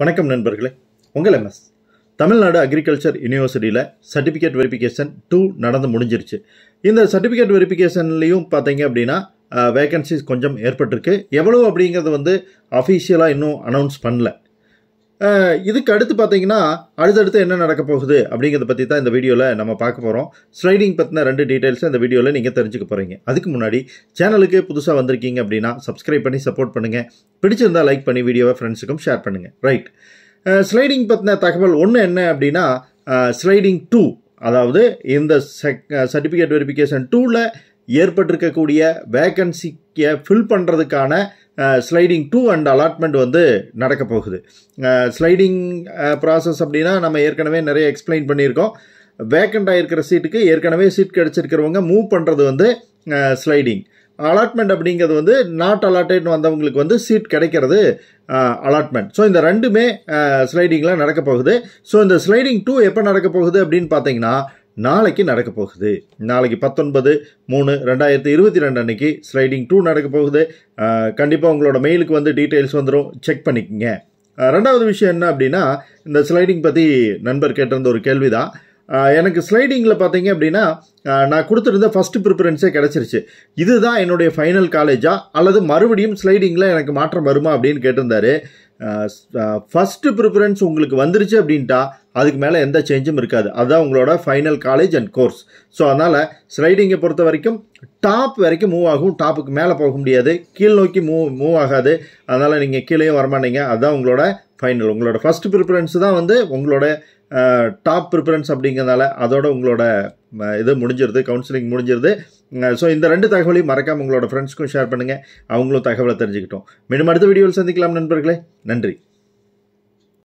வணக்கம் நண்பர்களே. உங்கள் எம்எஸ் தமிழ்நாடு அக்ரிகல்ச்சர் யூனிவர்சிட்டியில் சர்டிஃபிகேட் வெரிஃபிகேஷன் டூ நடந்து முடிஞ்சிருச்சு. இந்த சர்டிஃபிகேட் வெரிஃபிகேஷன்லேயும் பார்த்தீங்க அப்படின்னா வேகன்சிஸ் கொஞ்சம் ஏற்பட்டிருக்கு. எவ்வளோ அப்படிங்கிறது வந்து அஃபீஷியலாக இன்னும் அனௌன்ஸ் பண்ணல. இதுக்கு அடுத்து பார்த்தீங்கன்னா அடுத்தடுத்து என்ன நடக்க போகுது அப்படிங்கிறத பற்றி தான் இந்த வீடியோவில் நம்ம பார்க்க போகிறோம் ஸ்லைடிங் பற்றின ரெண்டு டீட்டெயில்ஸ் இந்த வீடியோவில் நீங்கள் தெரிஞ்சுக்க போகிறீங்க அதுக்கு முன்னாடி சேனலுக்கு புதுசாக வந்திருக்கீங்க அப்படின்னா சப்ஸ்கிரைப் பண்ணி சப்போர்ட் பண்ணுங்கள் பிடிச்சிருந்தா லைக் பண்ணி வீடியோவை ஃப்ரெண்ட்ஸுக்கும் ஷேர் பண்ணுங்கள் ரைட் ஸ்லைடிங் பற்றின தகவல் ஒன்று என்ன அப்படின்னா ஸ்லைடிங் டூ அதாவது இந்த சர்டிஃபிகேட் வெரிஃபிகேஷன் டூவில் ஏற்பட்டிருக்கக்கூடிய வேக்கன்சியை ஃபில் பண்ணுறதுக்கான ஸ்லைடிங் டூ அண்ட் அலாட்மெண்ட் வந்து நடக்க போகுது. ஸ்லைடிங் ப்ராசஸ் அப்படின்னா நம்ம ஏற்கனவே நிறைய எக்ஸ்பிளைன் பண்ணியிருக்கோம். வேக்கண்ட் ஆகிருக்கிற சீட்டுக்கு ஏற்கனவே சீட் கிடச்சிருக்கிறவங்க மூவ் பண்ணுறது வந்து ஸ்லைடிங் அலாட்மெண்ட் அப்படிங்கிறது வந்து நாட் அலாட்டட்னு வந்தவங்களுக்கு வந்து சீட் கிடைக்கிறது அலாட்மெண்ட் ஸோ இந்த ரெண்டுமே ஸ்லைடிங்கில் நடக்க போகுது. ஸோ இந்த ஸ்லைடிங் டூ எப்போ நடக்க போகுது அப்படின்னு பார்த்தீங்கன்னா நாளைக்கு நடக்க போகுது. நாளைக்கு பத்தொன்பது மூணு ரெண்டாயிரத்தி இருபத்தி ரெண்டு அன்னைக்கு ஸ்லைடிங் டூ நடக்க போகுது. கண்டிப்பாக உங்களோட மெயிலுக்கு வந்து டீட்டெயில்ஸ் வந்துடும் செக் பண்ணிக்கோங்க. ரெண்டாவது விஷயம் என்ன அப்படின்னா இந்த ஸ்லைடிங் பற்றி நண்பர் கேட்டிருந்த ஒரு கேள்வி தான் எனக்கு ஸ்லைடிங்கில் பார்த்தீங்க அப்படின்னா நான் கொடுத்துருந்த ஃபஸ்ட்டு ப்ரிஃபரன்ஸே கிடச்சிருச்சு. இதுதான் என்னுடைய ஃபைனல் காலேஜா அல்லது மறுபடியும் ஸ்லைடிங்கில் எனக்கு மாற்றம் வருமா அப்படின்னு கேட்டிருந்தாரு. ஃபஸ்ட்டு ப்ரிஃபரன்ஸ் உங்களுக்கு வந்துருச்சு அப்படின்ட்டா அதுக்கு மேலே எந்த சேஞ்சும் இருக்காது. அதுதான் உங்களோட final college and course so அதனால் ஸ்லைடிங்கை பொறுத்த வரைக்கும் டாப் வரைக்கும் மூவ் ஆகும். டாப்புக்கு மேலே போக முடியாது. கீழ் நோக்கி மூவ் மூவ் ஆகாது. அதனால் நீங்கள் கீழேயும் வரமாட்டீங்க. அதுதான் உங்களோட ஃபைனல் உங்களோட ஃபஸ்ட் ப்ரிஃபரன்ஸ் தான் வந்து உங்களோட டாப் ப்ரிஃபரன்ஸ் அப்படிங்கிறதால அதோட உங்களோட இது முடிஞ்சிருது. கவுன்சிலிங் முடிஞ்சிருது. ஸோ இந்த ரெண்டு தகவலையும் மறக்காமல் உங்களோட ஃப்ரெண்ட்ஸ்க்கும் ஷேர் பண்ணுங்கள் அவங்களும் தகவலை தெரிஞ்சுக்கிட்டோம். மீண்டும் அடுத்த வீடியோவில் சந்திக்கலாம் நண்பர்களே. நன்றி.